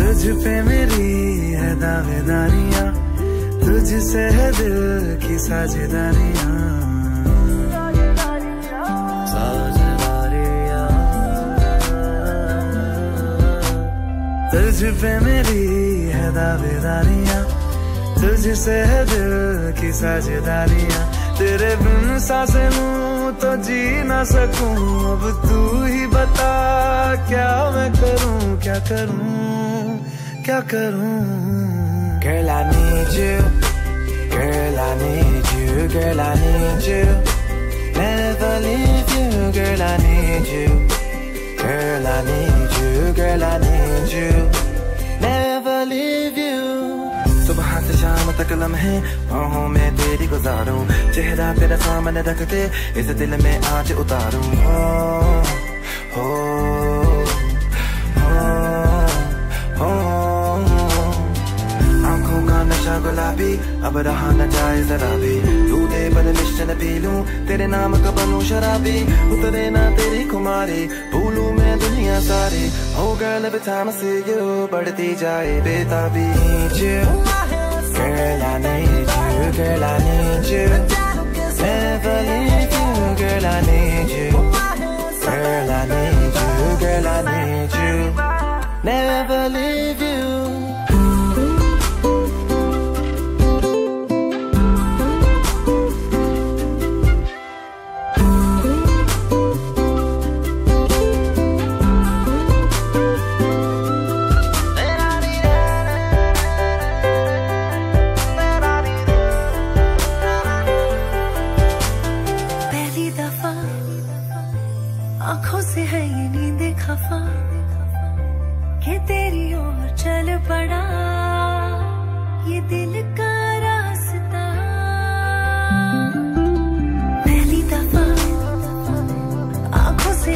पे मेरी है दावेदारियाँ तुझसे है दिल की साझेदारियाँ। तुझ पे मेरी है दावेदारियाँ तुझसे है दिल की साझेदारियाँ। तेरे बिन साँसें लूँ तो जी ना सकूँ, अब तू ही बता क्या मैं क्या करूँ क्या करूँ Girl, I need you. Girl, I need you. Girl, I need you. Never leave you. Girl, I need you. Girl, I need you. Girl, I need you. Never leave you. सुबह से शाम तक लम्हे बाहों में तेरी गुजारूं चेहरा तेरा सामने रख के इस दिल में आज उतारूं हो हो हो नशा गुलाबी अब रहा न जाए जरा भी तू दे पर मिशन पी लूँ तेरे नाम का बनू शराबी उतरे ना तेरी कुमारी भूलू मैं दुनिया सारी हो गल every time I see बढ़ती जाए बेताबी Girl, I need you, girl, I need you. Never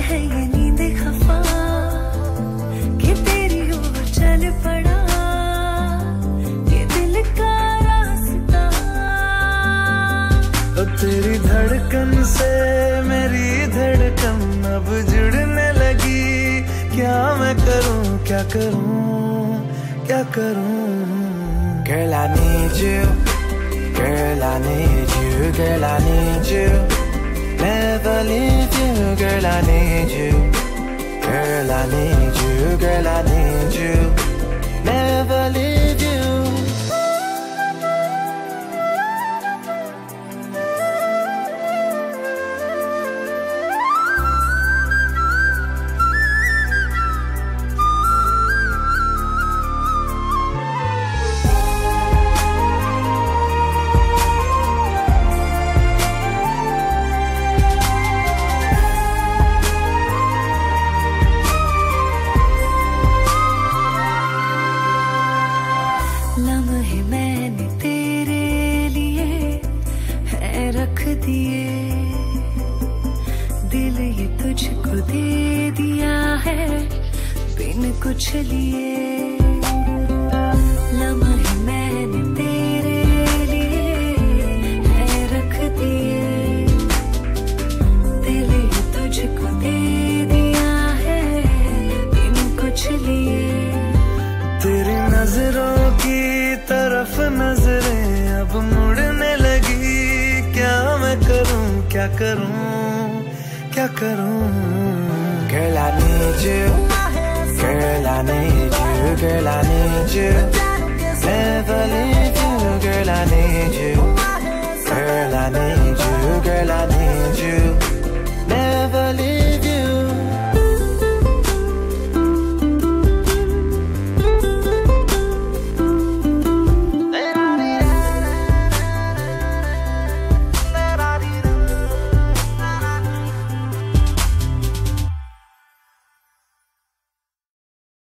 है ये नींद खफा कि तेरी ओर चल पड़ा ये दिल का रास्ता तो तेरी धड़कन से मेरी धड़कन अब जुड़ने लगी क्या मैं करूँ क्या करूँ क्या करूँ Girl, I need you. Girl, I need you. Girl, I need you. I need you, girl. I दिल ये तुझको दे दिया है, बिन कुछ लिए। तेरे लिए रख दिए। दिया है, बिन कुछ लिए। तेरी नज़रों की तरफ़ नज़रें अब मुड़ने लगी, क्या मैं करूँ, क्या करूँ? क्या करूं Girl, I need you. Girl, I need you. Girl, I need you. Never leave you. Girl, I need you. Girl, I need